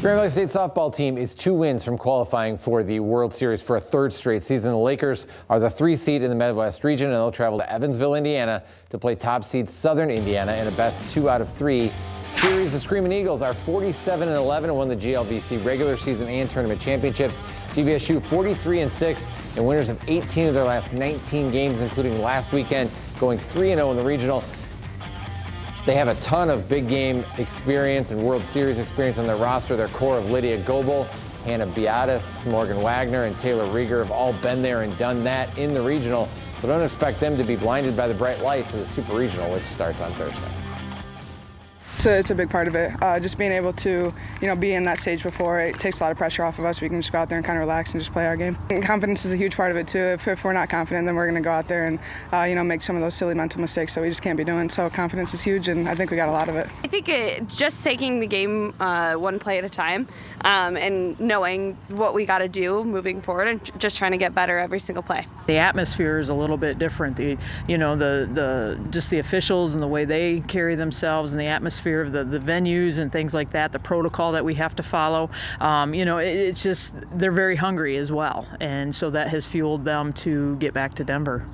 Grand Valley State softball team is two wins from qualifying for the World Series for a third straight season. The Lakers are the three seed in the Midwest region, and they'll travel to Evansville, Indiana to play top seed Southern Indiana in a best two out of three series. The Screaming Eagles are 47 and 11 and won the GLVC regular season and tournament championships. GVSU 43 and 6 and winners of 18 of their last 19 games, including last weekend, going 3 and 0 in the regional. They have a ton of big game experience and World Series experience on their roster. Their core of Lydia Goebel, Hannah Beatis, Morgan Wagner, and Taylor Rieger have all been there and done that in the regional. So don't expect them to be blinded by the bright lights of the Super Regional, which starts on Thursday. It's a, it's a big part of it. Uh, just being able to, you know, be in that stage before it takes a lot of pressure off of us. We can just go out there and kind of relax and just play our game. And confidence is a huge part of it too. If, if we're not confident, then we're going to go out there and, uh, you know, make some of those silly mental mistakes that we just can't be doing. So confidence is huge, and I think we got a lot of it. I think it, just taking the game uh, one play at a time, um, and knowing what we got to do moving forward, and just trying to get better every single play. The atmosphere is a little bit different. The, you know, the the just the officials and the way they carry themselves, and the atmosphere of the the venues and things like that, the protocol that we have to follow. Um, you know, it, it's just they're very hungry as well, and so that has fueled them to get back to Denver.